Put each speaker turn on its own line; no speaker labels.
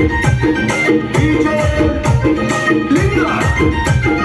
DJ Linda.